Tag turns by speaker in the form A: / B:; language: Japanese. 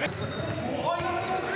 A: Depois do round up.